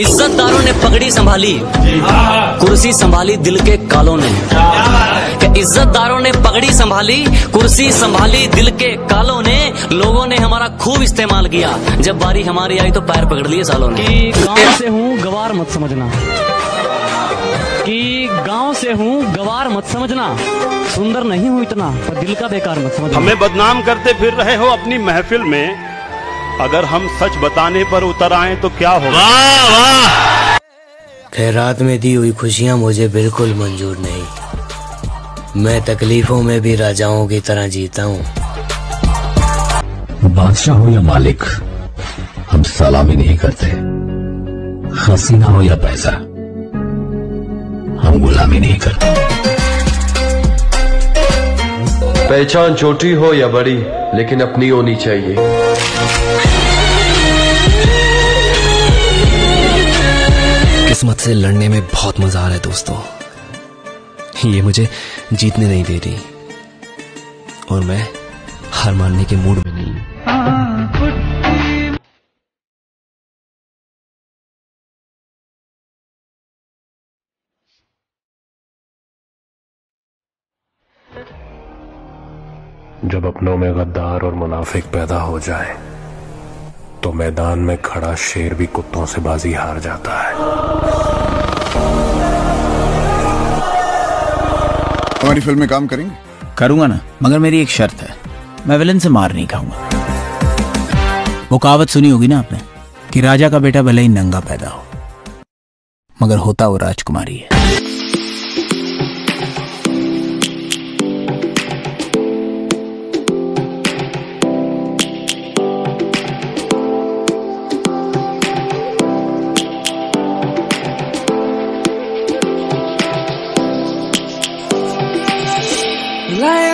इज्जतदारों ने पगड़ी संभाली कुर्सी संभाली दिल के कालों ने। कि इज्जतदारों ने पगड़ी संभाली कुर्सी संभाली दिल के कालों ने? लोगों ने हमारा खूब इस्तेमाल किया। जब बारी हमारी आई तो पैर पकड़ लिए सालों ने। कि गाँव से हूँ गवार मत समझना। कि गाँव से हूँ गवार मत समझना। सुंदर नहीं हूँ इतना पर दिल का बेकार मत समझना। हमें बदनाम करते फिर रहे हो अपनी महफिल में। अगर हम सच बताने पर उतर आए तो क्या होगा? खैरात में दी हुई खुशियाँ मुझे बिल्कुल मंजूर नहीं। मैं तकलीफों में भी राजाओं की तरह जीता हूँ। बादशाह हो या मालिक हम सलामी नहीं करते। हसीना हो या पैसा हम गुलामी नहीं करते। पहचान छोटी हो या बड़ी लेकिन अपनी होनी चाहिए। किस्मत से लड़ने में बहुत मज़ा आ रहा है दोस्तों। ये मुझे जीतने नहीं दे रही। और मैं हार मानने के मूड में नहीं। जब अपनों में गद्दार और मुनाफिक पैदा हो जाए तो मैदान में खड़ा शेर भी कुत्तों से बाजी हार जाता है। हमारी फ़िल्म में काम करेंगे? करूँगा ना मगर मेरी एक शर्त है। मैं विलन से मार नहीं खाऊँगा। वो कहावत सुनी होगी ना आपने कि राजा का बेटा भले ही नंगा पैदा हो मगर होता वो राजकुमारी है।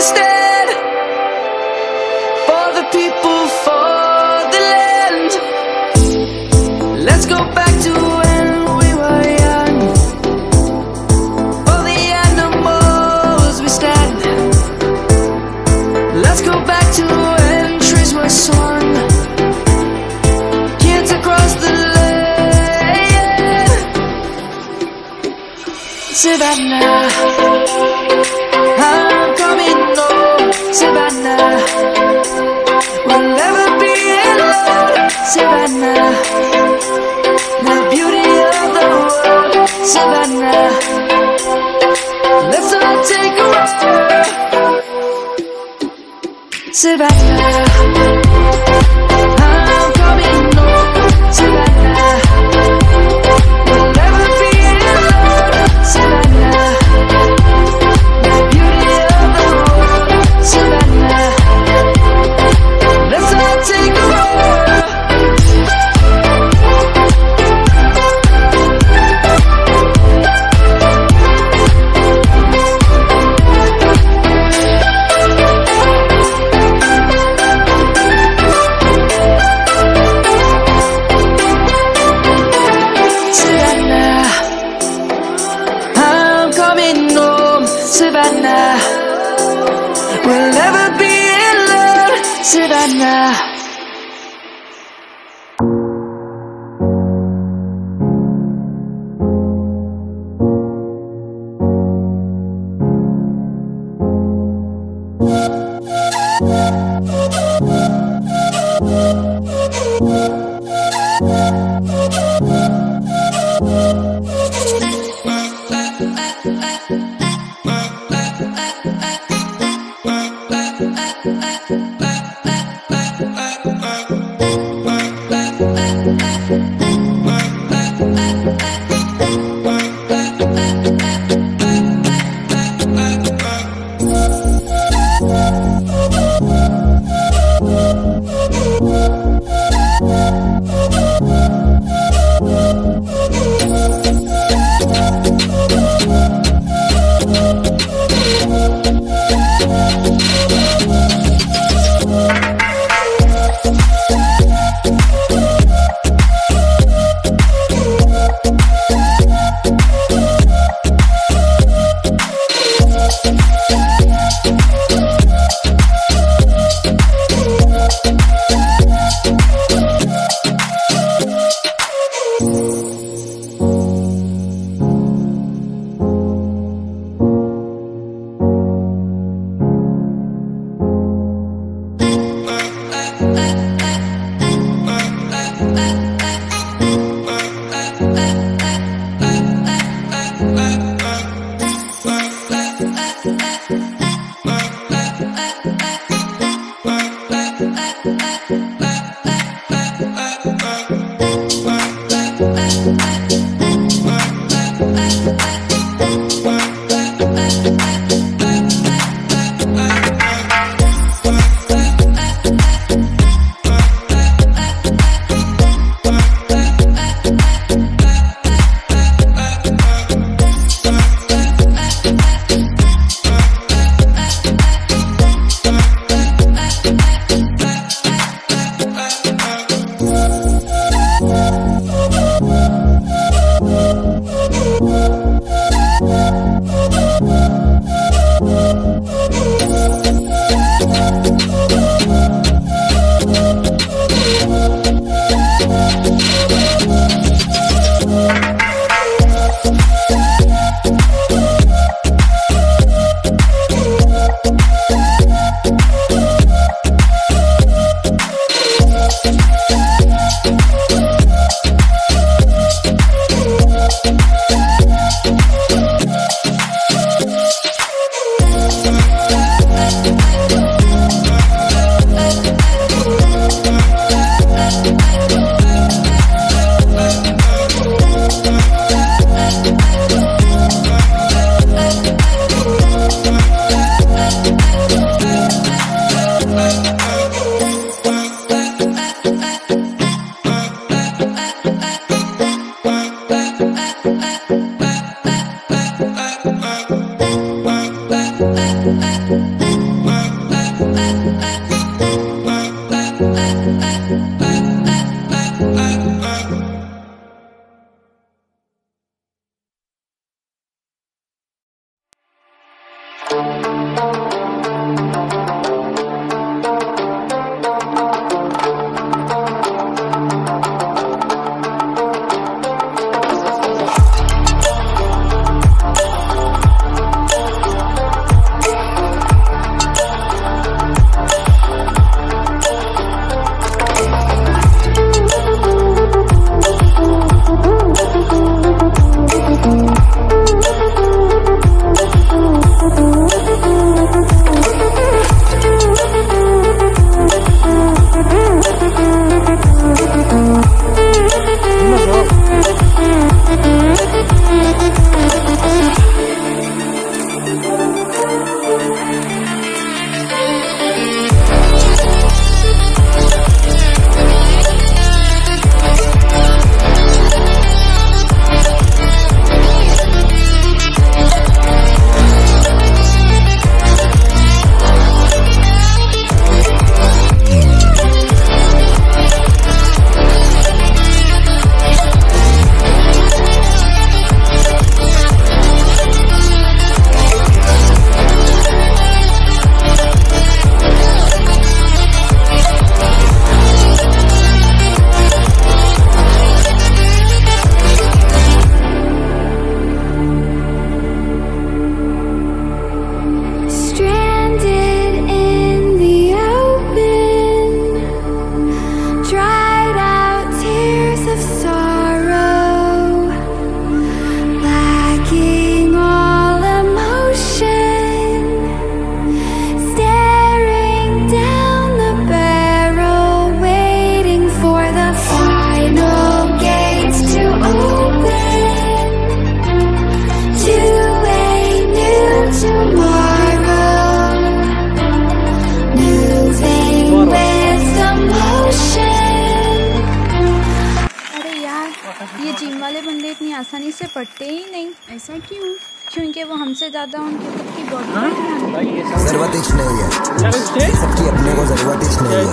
can stay. survivor Bye. ज़्यादा उनके सबकी बॉडी ज़रूरत ही नहीं है। सबकी अपने को ज़रूरत ही नहीं है।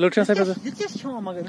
Lütfen sen kızı. Git geç çoğuma göre.